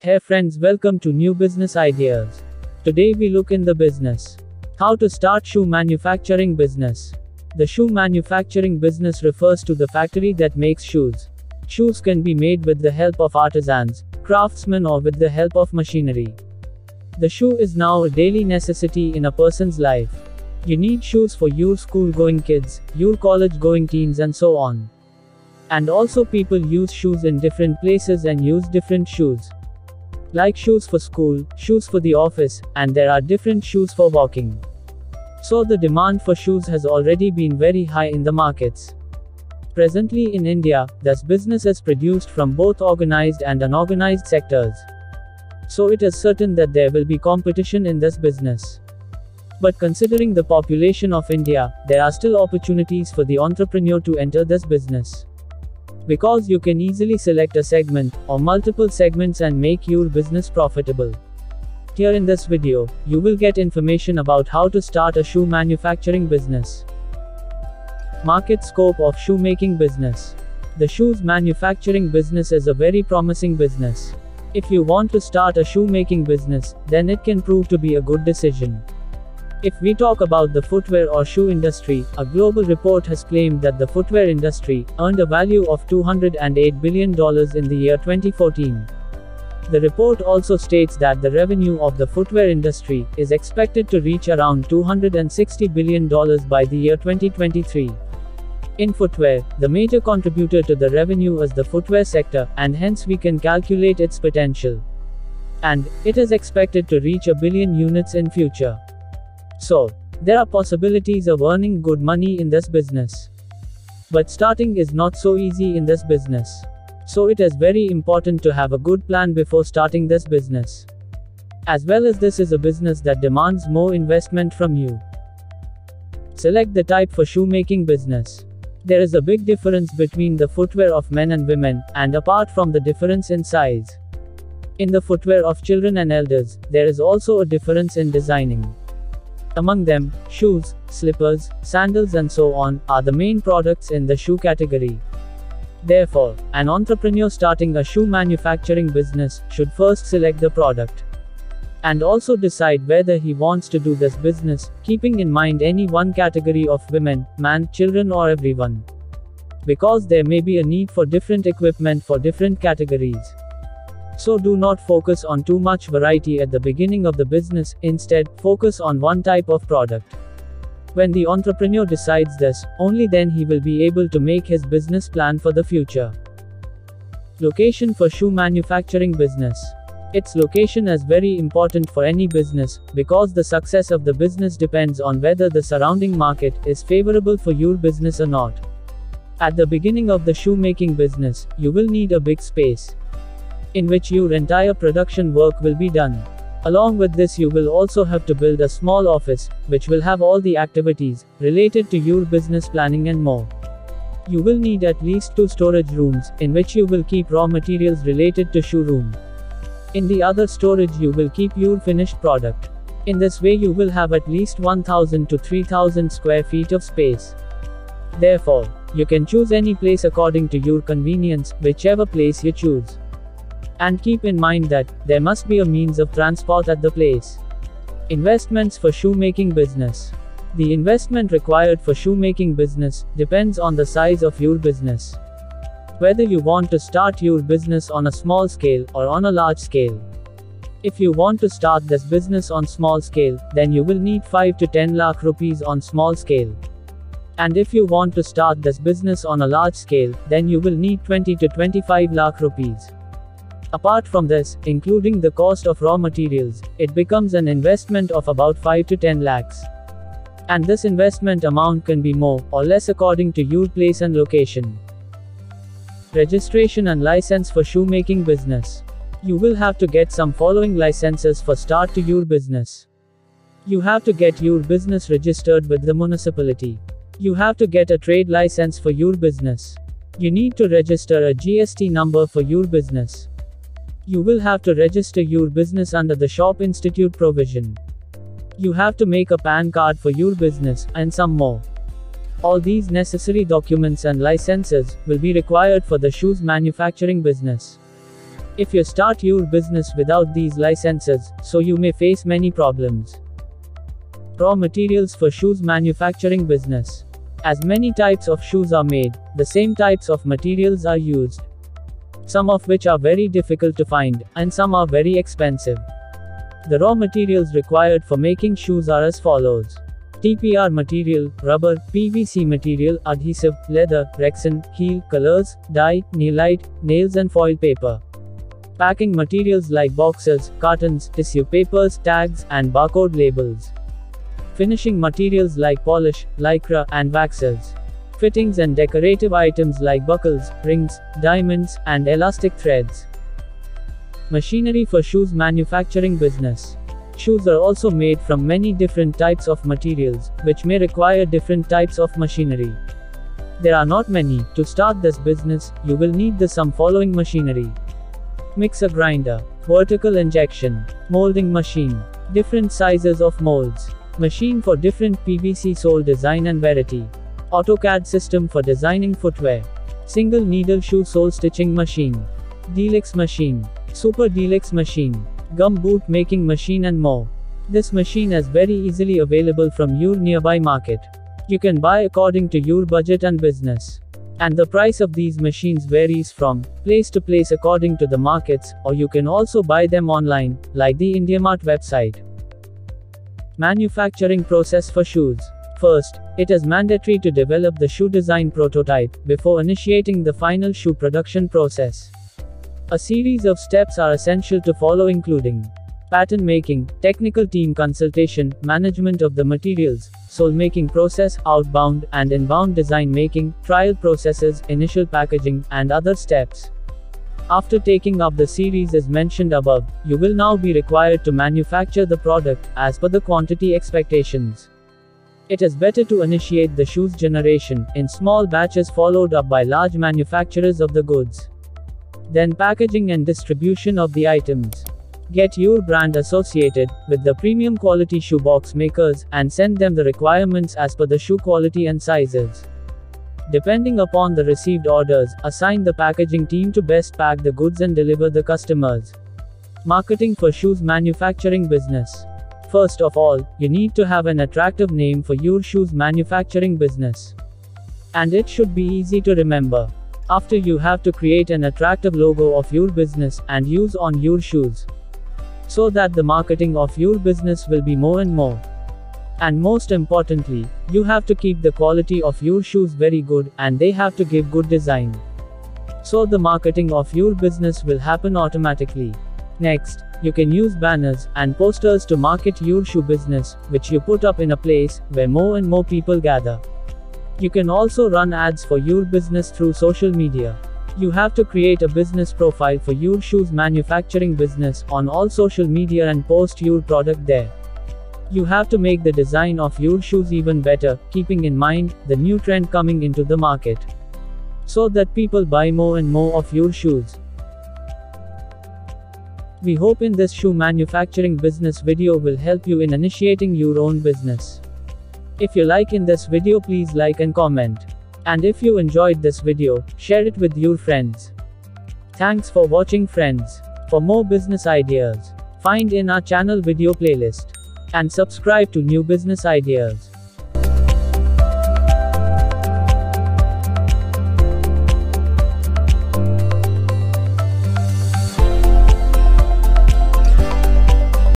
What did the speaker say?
Hey friends, welcome to New Business Ideas. Today we look in the business. How to start shoe manufacturing business. The shoe manufacturing business refers to the factory that makes shoes. Shoes can be made with the help of artisans, craftsmen or with the help of machinery. The shoe is now a daily necessity in a person's life. You need shoes for your school going kids, your college going teens and so on. And also people use shoes in different places and use different shoes. Like shoes for school, shoes for the office, and there are different shoes for walking. So the demand for shoes has already been very high in the markets. Presently in India, this business is produced from both organized and unorganized sectors. So it is certain that there will be competition in this business. But considering the population of India, there are still opportunities for the entrepreneur to enter this business. Because you can easily select a segment, or multiple segments and make your business profitable. Here in this video, you will get information about how to start a shoe manufacturing business. Market scope of shoemaking business. The shoes manufacturing business is a very promising business. If you want to start a shoemaking business, then it can prove to be a good decision. If we talk about the footwear or shoe industry, a global report has claimed that the footwear industry earned a value of $208 billion in the year 2014. The report also states that the revenue of the footwear industry is expected to reach around $260 billion by the year 2023. In footwear, the major contributor to the revenue is the footwear sector, and hence we can calculate its potential. And, it is expected to reach a billion units in future. So, there are possibilities of earning good money in this business. But starting is not so easy in this business. So it is very important to have a good plan before starting this business. As well as this is a business that demands more investment from you. Select the type for shoemaking business. There is a big difference between the footwear of men and women, and apart from the difference in size. In the footwear of children and elders, there is also a difference in designing. Among them, shoes, slippers, sandals, and so on are the main products in the shoe category. Therefore, an entrepreneur starting a shoe manufacturing business should first select the product. And also decide whether he wants to do this business, keeping in mind any one category of women, man, children, or everyone. Because there may be a need for different equipment for different categories. So do not focus on too much variety at the beginning of the business, instead, focus on one type of product. When the entrepreneur decides this, only then he will be able to make his business plan for the future. Location for shoe manufacturing business. Its location is very important for any business, because the success of the business depends on whether the surrounding market is favorable for your business or not. At the beginning of the shoemaking business, you will need a big space in which your entire production work will be done. Along with this you will also have to build a small office, which will have all the activities, related to your business planning and more. You will need at least two storage rooms, in which you will keep raw materials related to shoe room. In the other storage you will keep your finished product. In this way you will have at least 1000 to 3000 square feet of space. Therefore, you can choose any place according to your convenience, whichever place you choose. And keep in mind that, there must be a means of transport at the place. Investments for shoemaking business. The investment required for shoemaking business depends on the size of your business. Whether you want to start your business on a small scale or on a large scale. If you want to start this business on small scale, then you will need 5 to 10 lakh rupees on small scale. And if you want to start this business on a large scale, then you will need 20 to 25 lakh rupees. Apart from this, including the cost of raw materials, it becomes an investment of about 5 to 10 lakhs. And this investment amount can be more or less according to your place and location. Registration and license for shoemaking business. You will have to get some following licenses for start to your business. You have to get your business registered with the municipality. You have to get a trade license for your business. You need to register a GST number for your business. You will have to register your business under the Shop Institute provision. You have to make a PAN card for your business, and some more. All these necessary documents and licenses will be required for the shoes manufacturing business. If you start your business without these licenses, so you may face many problems. Raw materials for shoes manufacturing business. As many types of shoes are made, the same types of materials are used. Some of which are very difficult to find, and some are very expensive. The raw materials required for making shoes are as follows. TPR material, rubber, PVC material, adhesive, leather, resin, heel, colors, dye, nailite, nails and foil paper. Packing materials like boxes, cartons, tissue papers, tags, and barcode labels. Finishing materials like polish, lycra, and waxes. Fittings and decorative items like buckles, rings, diamonds, and elastic threads. Machinery for shoes manufacturing business. Shoes are also made from many different types of materials, which may require different types of machinery. There are not many. To start this business, you will need the some following machinery. Mixer grinder, vertical injection, molding machine, different sizes of molds, machine for different PVC sole design and variety, AutoCAD system for designing footwear, single needle shoe sole stitching machine, Delix machine, Super Delix machine, gum boot making machine and more. This machine is very easily available from your nearby market. You can buy according to your budget and business. And the price of these machines varies from place to place according to the markets, or you can also buy them online, like the IndiaMart website. Manufacturing process for shoes. First, it is mandatory to develop the shoe design prototype before initiating the final shoe production process. A series of steps are essential to follow, including pattern making, technical team consultation, management of the materials, sole making process, outbound and inbound design making, trial processes, initial packaging, and other steps. After taking up the series as mentioned above, you will now be required to manufacture the product as per the quantity expectations. It is better to initiate the shoes generation in small batches followed up by large manufacturers of the goods. Then packaging and distribution of the items. Get your brand associated with the premium quality shoebox makers and send them the requirements as per the shoe quality and sizes. Depending upon the received orders, assign the packaging team to best pack the goods and deliver the customers. Marketing for shoes manufacturing business. First of all, you need to have an attractive name for your shoes manufacturing business. And it should be easy to remember. After you have to create an attractive logo of your business and use on your shoes. So that the marketing of your business will be more and more. And most importantly, you have to keep the quality of your shoes very good and they have to give good design. So the marketing of your business will happen automatically. Next, you can use banners and posters to market your shoe business, which you put up in a place where more and more people gather. You can also run ads for your business through social media. You have to create a business profile for your shoes manufacturing business on all social media and post your product there. You have to make the design of your shoes even better, keeping in mind the new trend coming into the market. So that people buy more and more of your shoes. We hope in this shoe manufacturing business video will help you in initiating your own business. If you like in this video please like and comment. And if you enjoyed this video, share it with your friends. Thanks for watching friends. For more business ideas, find in our channel video playlist. And subscribe to new business ideas.